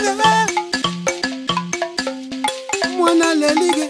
live, mon ligue.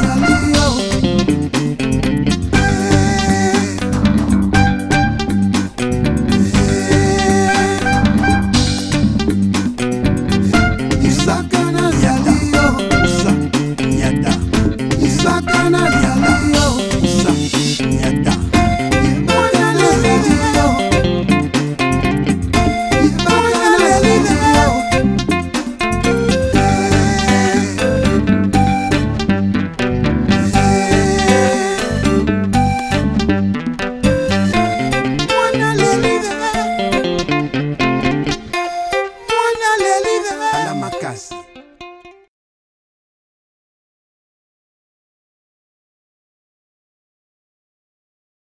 podcast.